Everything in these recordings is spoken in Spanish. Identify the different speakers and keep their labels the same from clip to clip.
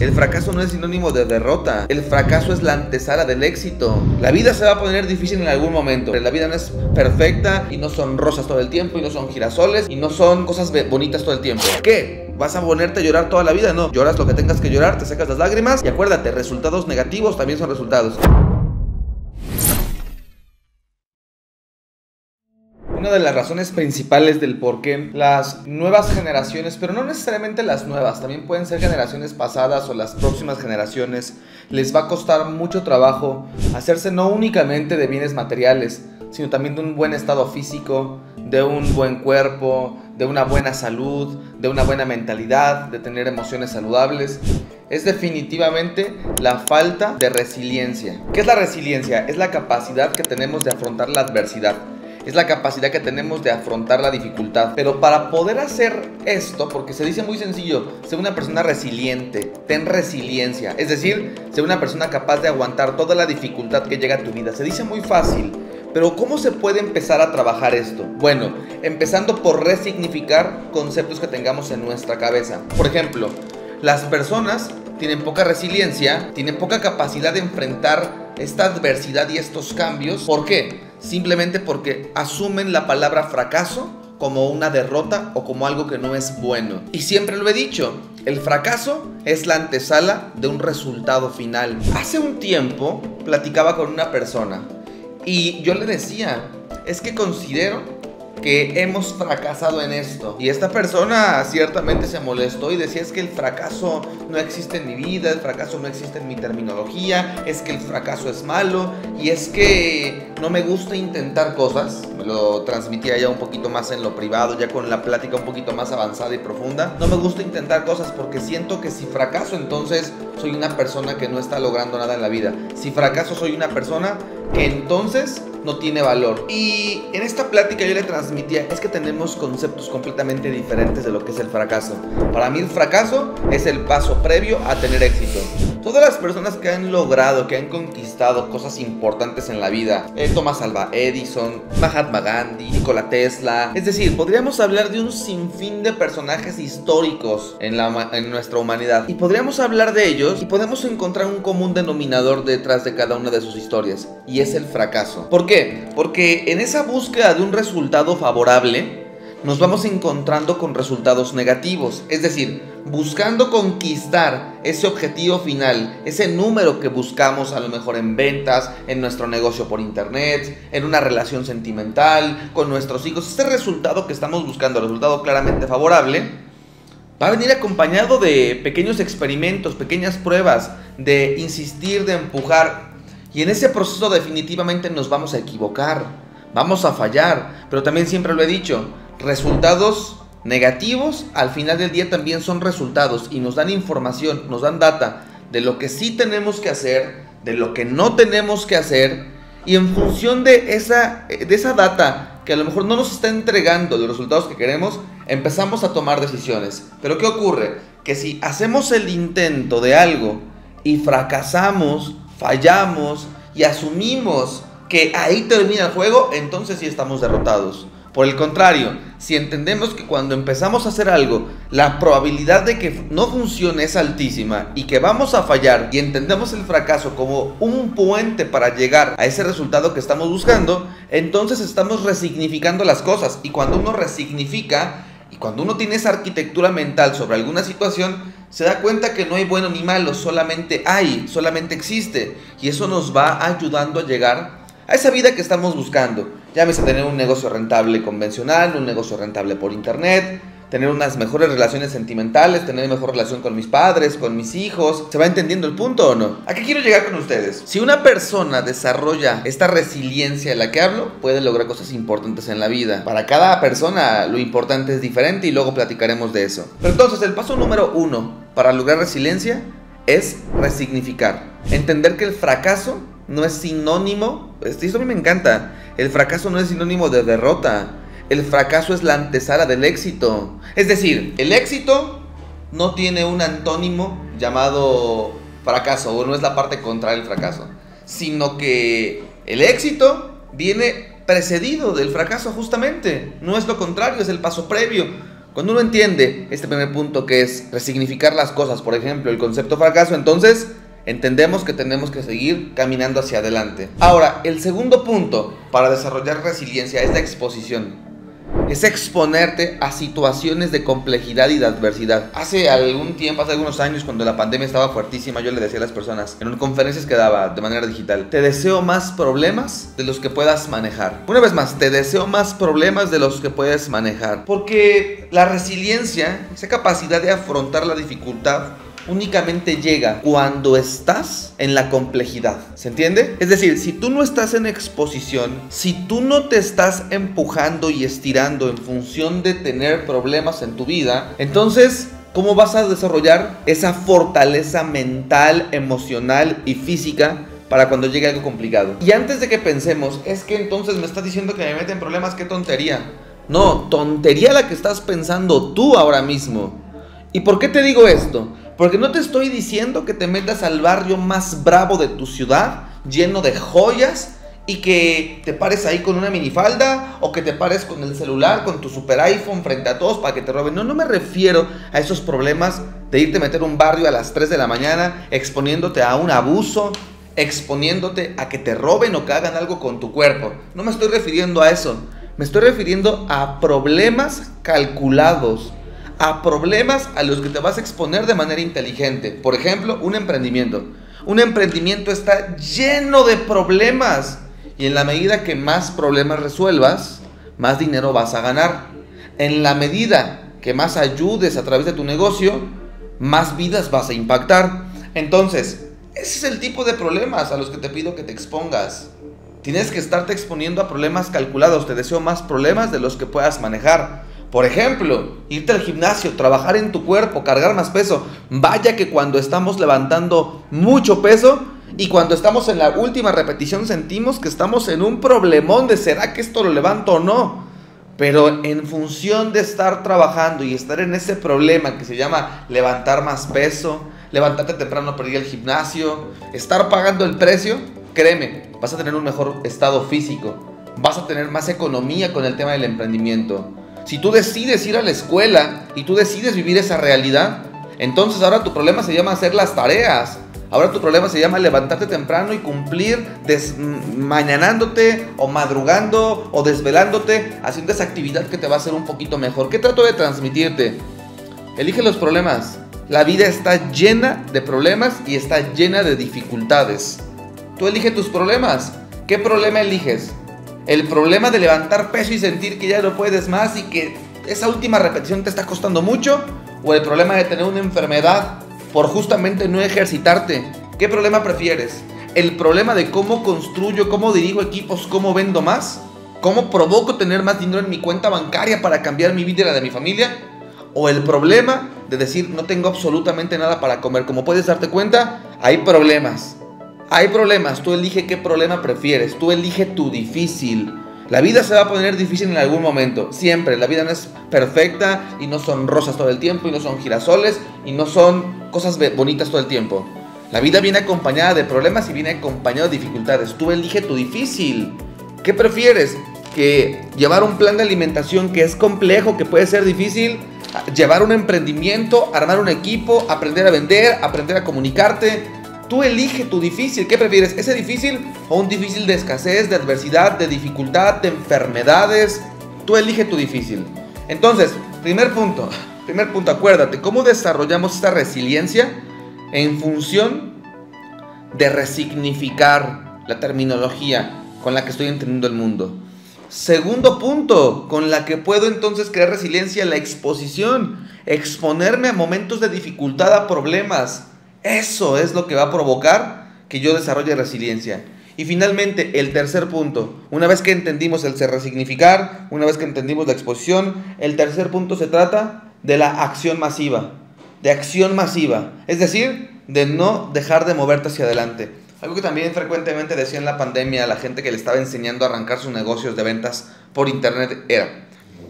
Speaker 1: El fracaso no es sinónimo de derrota. El fracaso es la antesala del éxito. La vida se va a poner difícil en algún momento. La vida no es perfecta y no son rosas todo el tiempo y no son girasoles y no son cosas bonitas todo el tiempo. ¿Qué? ¿Vas a ponerte a llorar toda la vida? No. Lloras lo que tengas que llorar, te sacas las lágrimas y acuérdate, resultados negativos también son resultados. Una de las razones principales del por qué las nuevas generaciones, pero no necesariamente las nuevas, también pueden ser generaciones pasadas o las próximas generaciones, les va a costar mucho trabajo hacerse no únicamente de bienes materiales, sino también de un buen estado físico, de un buen cuerpo, de una buena salud, de una buena mentalidad, de tener emociones saludables. Es definitivamente la falta de resiliencia. ¿Qué es la resiliencia? Es la capacidad que tenemos de afrontar la adversidad es la capacidad que tenemos de afrontar la dificultad. Pero para poder hacer esto, porque se dice muy sencillo, sé una persona resiliente, ten resiliencia, es decir, sé una persona capaz de aguantar toda la dificultad que llega a tu vida. Se dice muy fácil, pero ¿cómo se puede empezar a trabajar esto? Bueno, empezando por resignificar conceptos que tengamos en nuestra cabeza. Por ejemplo, las personas tienen poca resiliencia, tienen poca capacidad de enfrentar esta adversidad y estos cambios. ¿Por qué? Simplemente porque asumen la palabra fracaso como una derrota o como algo que no es bueno. Y siempre lo he dicho, el fracaso es la antesala de un resultado final. Hace un tiempo platicaba con una persona y yo le decía, es que considero que hemos fracasado en esto. Y esta persona ciertamente se molestó y decía es que el fracaso no existe en mi vida, el fracaso no existe en mi terminología, es que el fracaso es malo y es que no me gusta intentar cosas. Me lo transmitía ya un poquito más en lo privado, ya con la plática un poquito más avanzada y profunda. No me gusta intentar cosas porque siento que si fracaso entonces soy una persona que no está logrando nada en la vida. Si fracaso soy una persona que entonces no tiene valor. Y en esta plática yo le transmitía, es que tenemos conceptos completamente diferentes de lo que es el fracaso. Para mí el fracaso es el paso previo a tener éxito. Todas las personas que han logrado, que han conquistado cosas importantes en la vida, eh, Thomas Alva Edison, Mahatma Gandhi, Nikola Tesla, es decir, podríamos hablar de un sinfín de personajes históricos en, en nuestra humanidad y podríamos hablar de ellos y podemos encontrar un común denominador detrás de cada una de sus historias y es el fracaso. ¿Por qué? Porque en esa búsqueda de un resultado favorable, nos vamos encontrando con resultados negativos. Es decir, buscando conquistar ese objetivo final, ese número que buscamos a lo mejor en ventas, en nuestro negocio por internet, en una relación sentimental, con nuestros hijos, ese resultado que estamos buscando, resultado claramente favorable, va a venir acompañado de pequeños experimentos, pequeñas pruebas, de insistir, de empujar. Y en ese proceso definitivamente nos vamos a equivocar, vamos a fallar, pero también siempre lo he dicho, resultados negativos al final del día también son resultados y nos dan información, nos dan data de lo que sí tenemos que hacer, de lo que no tenemos que hacer y en función de esa, de esa data que a lo mejor no nos está entregando los resultados que queremos, empezamos a tomar decisiones. Pero ¿qué ocurre? Que si hacemos el intento de algo y fracasamos, fallamos y asumimos que ahí termina el juego, entonces sí estamos derrotados. Por el contrario, si entendemos que cuando empezamos a hacer algo, la probabilidad de que no funcione es altísima y que vamos a fallar y entendemos el fracaso como un puente para llegar a ese resultado que estamos buscando, entonces estamos resignificando las cosas. Y cuando uno resignifica y cuando uno tiene esa arquitectura mental sobre alguna situación, se da cuenta que no hay bueno ni malo, solamente hay, solamente existe. Y eso nos va ayudando a llegar a esa vida que estamos buscando. Llámese tener un negocio rentable convencional, un negocio rentable por internet, tener unas mejores relaciones sentimentales, tener mejor relación con mis padres, con mis hijos. ¿Se va entendiendo el punto o no? ¿A qué quiero llegar con ustedes? Si una persona desarrolla esta resiliencia de la que hablo, puede lograr cosas importantes en la vida. Para cada persona lo importante es diferente y luego platicaremos de eso. Pero entonces el paso número uno para lograr resiliencia es resignificar. Entender que el fracaso no es sinónimo, esto a mí me encanta, el fracaso no es sinónimo de derrota, el fracaso es la antesala del éxito. Es decir, el éxito no tiene un antónimo llamado fracaso, o no es la parte contraria del fracaso, sino que el éxito viene precedido del fracaso justamente, no es lo contrario, es el paso previo. Cuando uno entiende este primer punto que es resignificar las cosas, por ejemplo, el concepto fracaso, entonces entendemos que tenemos que seguir caminando hacia adelante. Ahora, el segundo punto para desarrollar resiliencia es la exposición es exponerte a situaciones de complejidad y de adversidad. Hace algún tiempo, hace algunos años, cuando la pandemia estaba fuertísima, yo le decía a las personas en conferencias que daba de manera digital, te deseo más problemas de los que puedas manejar. Una vez más, te deseo más problemas de los que puedes manejar. Porque la resiliencia, esa capacidad de afrontar la dificultad, únicamente llega cuando estás en la complejidad. ¿Se entiende? Es decir, si tú no estás en exposición, si tú no te estás empujando y estirando en función de tener problemas en tu vida, entonces ¿Cómo vas a desarrollar esa fortaleza mental, emocional y física para cuando llegue algo complicado? Y antes de que pensemos, es que entonces me estás diciendo que me meten problemas, qué tontería. No, tontería la que estás pensando tú ahora mismo. ¿Y por qué te digo esto? Porque no te estoy diciendo que te metas al barrio más bravo de tu ciudad, lleno de joyas, y que te pares ahí con una minifalda o que te pares con el celular, con tu super iPhone frente a todos para que te roben. No, no me refiero a esos problemas de irte a meter un barrio a las 3 de la mañana exponiéndote a un abuso, exponiéndote a que te roben o que hagan algo con tu cuerpo. No me estoy refiriendo a eso. Me estoy refiriendo a problemas calculados, a problemas a los que te vas a exponer de manera inteligente. Por ejemplo, un emprendimiento. Un emprendimiento está lleno de problemas y en la medida que más problemas resuelvas, más dinero vas a ganar. En la medida que más ayudes a través de tu negocio, más vidas vas a impactar. Entonces, ese es el tipo de problemas a los que te pido que te expongas. Tienes que estarte exponiendo a problemas calculados. Te deseo más problemas de los que puedas manejar. Por ejemplo, irte al gimnasio, trabajar en tu cuerpo, cargar más peso. Vaya que cuando estamos levantando mucho peso y cuando estamos en la última repetición sentimos que estamos en un problemón de será que esto lo levanto o no. Pero en función de estar trabajando y estar en ese problema que se llama levantar más peso, levantarte temprano para ir al gimnasio, estar pagando el precio, créeme, vas a tener un mejor estado físico, vas a tener más economía con el tema del emprendimiento si tú decides ir a la escuela y tú decides vivir esa realidad, entonces ahora tu problema se llama hacer las tareas. Ahora tu problema se llama levantarte temprano y cumplir mañanándote o madrugando o desvelándote haciendo esa actividad que te va a hacer un poquito mejor. ¿Qué trato de transmitirte? Elige los problemas. La vida está llena de problemas y está llena de dificultades. Tú elige tus problemas. ¿Qué problema eliges? El problema de levantar peso y sentir que ya no puedes más y que esa última repetición te está costando mucho, o el problema de tener una enfermedad por justamente no ejercitarte. ¿Qué problema prefieres? ¿El problema de cómo construyo, cómo dirijo equipos, cómo vendo más? ¿Cómo provoco tener más dinero en mi cuenta bancaria para cambiar mi vida y la de mi familia? ¿O el problema de decir no tengo absolutamente nada para comer? Como puedes darte cuenta, hay problemas. Hay problemas, tú elige qué problema prefieres, tú elige tu difícil. La vida se va a poner difícil en algún momento, siempre. La vida no es perfecta y no son rosas todo el tiempo y no son girasoles y no son cosas bonitas todo el tiempo. La vida viene acompañada de problemas y viene acompañada de dificultades. Tú elige tu difícil. ¿Qué prefieres? Que llevar un plan de alimentación que es complejo, que puede ser difícil, llevar un emprendimiento, armar un equipo, aprender a vender, aprender a comunicarte, Tú elige tu difícil. ¿Qué prefieres? ¿Ese difícil o un difícil de escasez, de adversidad, de dificultad, de enfermedades? Tú elige tu difícil. Entonces, primer punto, primer punto, acuérdate, ¿cómo desarrollamos esta resiliencia? En función de resignificar la terminología con la que estoy entendiendo el mundo. Segundo punto, con la que puedo entonces crear resiliencia, la exposición, exponerme a momentos de dificultad, a problemas, eso es lo que va a provocar que yo desarrolle resiliencia. Y finalmente, el tercer punto, una vez que entendimos el ser resignificar, una vez que entendimos la exposición, el tercer punto se trata de la acción masiva, de acción masiva, es decir, de no dejar de moverte hacia adelante. Algo que también frecuentemente decía en la pandemia a la gente que le estaba enseñando a arrancar sus negocios de ventas por internet era,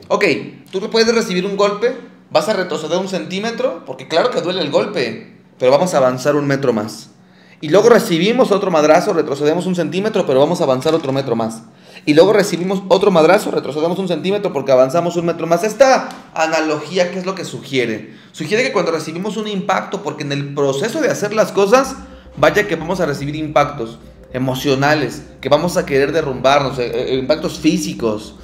Speaker 1: ok, tú puedes recibir un golpe, vas a retroceder un centímetro, porque claro que duele el golpe, pero vamos a avanzar un metro más. Y luego recibimos otro madrazo, retrocedemos un centímetro, pero vamos a avanzar otro metro más. y luego recibimos otro madrazo, retrocedemos un centímetro porque avanzamos un metro más. Esta analogía, ¿qué es lo que sugiere? Sugiere que cuando recibimos un impacto, porque en el proceso de hacer las cosas, vaya que vamos a recibir impactos emocionales, que vamos a querer derrumbarnos, eh, eh, impactos físicos.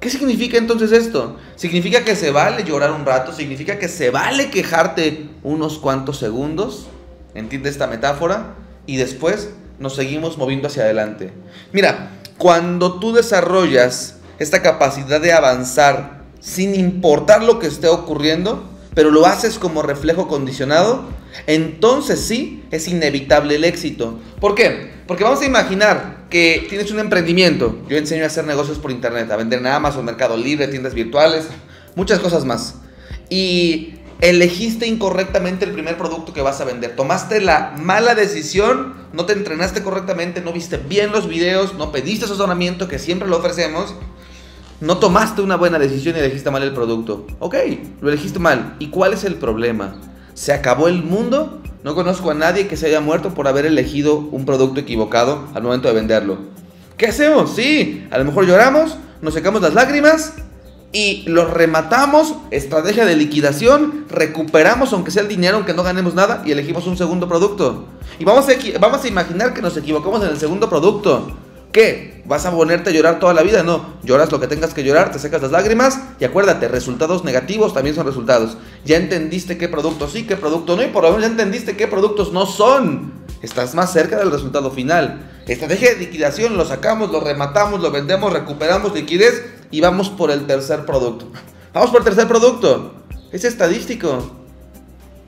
Speaker 1: ¿Qué significa entonces esto? Significa que se vale llorar un rato, significa que se vale quejarte unos cuantos segundos, entiende esta metáfora, y después nos seguimos moviendo hacia adelante. Mira, cuando tú desarrollas esta capacidad de avanzar sin importar lo que esté ocurriendo, pero lo haces como reflejo condicionado, entonces sí es inevitable el éxito. ¿Por qué? Porque vamos a imaginar que tienes un emprendimiento. Yo enseño a hacer negocios por internet, a vender en Amazon, Mercado Libre, tiendas virtuales, muchas cosas más. Y elegiste incorrectamente el primer producto que vas a vender. Tomaste la mala decisión, no te entrenaste correctamente, no viste bien los videos, no pediste asesoramiento que siempre lo ofrecemos. No tomaste una buena decisión y elegiste mal el producto. Ok, lo elegiste mal. ¿Y cuál es el problema? ¿Se acabó el mundo? No conozco a nadie que se haya muerto por haber elegido un producto equivocado al momento de venderlo. ¿Qué hacemos? Sí, a lo mejor lloramos, nos secamos las lágrimas y lo rematamos, estrategia de liquidación, recuperamos aunque sea el dinero, aunque no ganemos nada y elegimos un segundo producto. Y vamos a imaginar que nos equivocamos en el segundo producto. ¿Qué? ¿Vas a ponerte a llorar toda la vida? No, lloras lo que tengas que llorar, te secas las lágrimas y acuérdate, resultados negativos también son resultados. Ya entendiste qué producto sí, qué producto no y por lo menos ya entendiste qué productos no son. Estás más cerca del resultado final. Estrategia de liquidación, lo sacamos, lo rematamos, lo vendemos, recuperamos liquidez y vamos por el tercer producto. Vamos por el tercer producto. Es estadístico.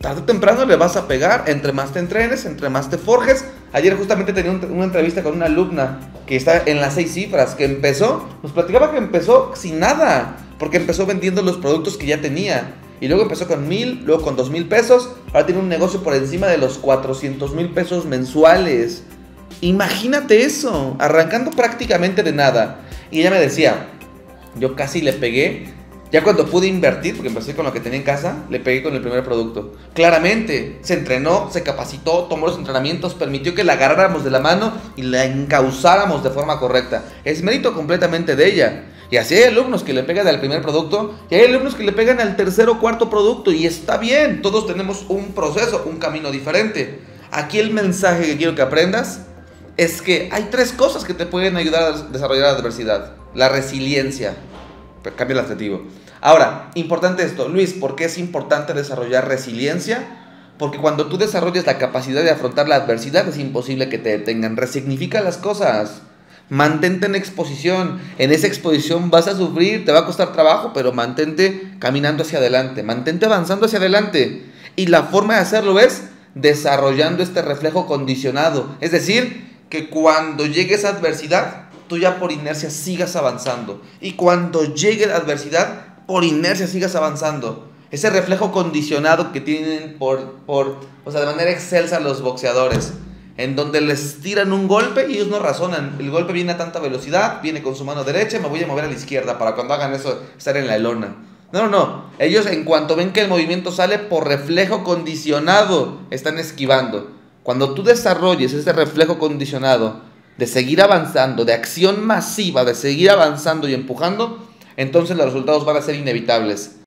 Speaker 1: Tarde o temprano le vas a pegar, entre más te entrenes, entre más te forjes. Ayer justamente tenía una entrevista con una alumna que está en las seis cifras, que empezó, nos platicaba que empezó sin nada, porque empezó vendiendo los productos que ya tenía. Y luego empezó con mil, luego con dos mil pesos, ahora tiene un negocio por encima de los 400 mil pesos mensuales. Imagínate eso, arrancando prácticamente de nada. Y ella me decía, yo casi le pegué. Ya cuando pude invertir, porque empecé con lo que tenía en casa, le pegué con el primer producto. Claramente, se entrenó, se capacitó, tomó los entrenamientos, permitió que la agarráramos de la mano y la encauzáramos de forma correcta. Es mérito completamente de ella. Y así hay alumnos que le pegan al primer producto y hay alumnos que le pegan al tercer o cuarto producto. Y está bien, todos tenemos un proceso, un camino diferente. Aquí el mensaje que quiero que aprendas es que hay tres cosas que te pueden ayudar a desarrollar la adversidad. La resiliencia. Cambia el adjetivo. Ahora, importante esto, Luis, ¿por qué es importante desarrollar resiliencia? Porque cuando tú desarrollas la capacidad de afrontar la adversidad es imposible que te detengan. Resignifica las cosas. Mantente en exposición. En esa exposición vas a sufrir, te va a costar trabajo, pero mantente caminando hacia adelante. Mantente avanzando hacia adelante. Y la forma de hacerlo es desarrollando este reflejo condicionado. Es decir, que cuando llegue esa adversidad, tú ya por inercia sigas avanzando. Y cuando llegue la adversidad, por inercia sigas avanzando. Ese reflejo condicionado que tienen por, por, o sea, de manera excelsa los boxeadores, en donde les tiran un golpe y ellos no razonan. El golpe viene a tanta velocidad, viene con su mano derecha, me voy a mover a la izquierda para cuando hagan eso estar en la lona. No, no, no. Ellos en cuanto ven que el movimiento sale por reflejo condicionado, están esquivando. Cuando tú desarrolles ese reflejo condicionado de seguir avanzando, de acción masiva, de seguir avanzando y empujando, entonces los resultados van a ser inevitables.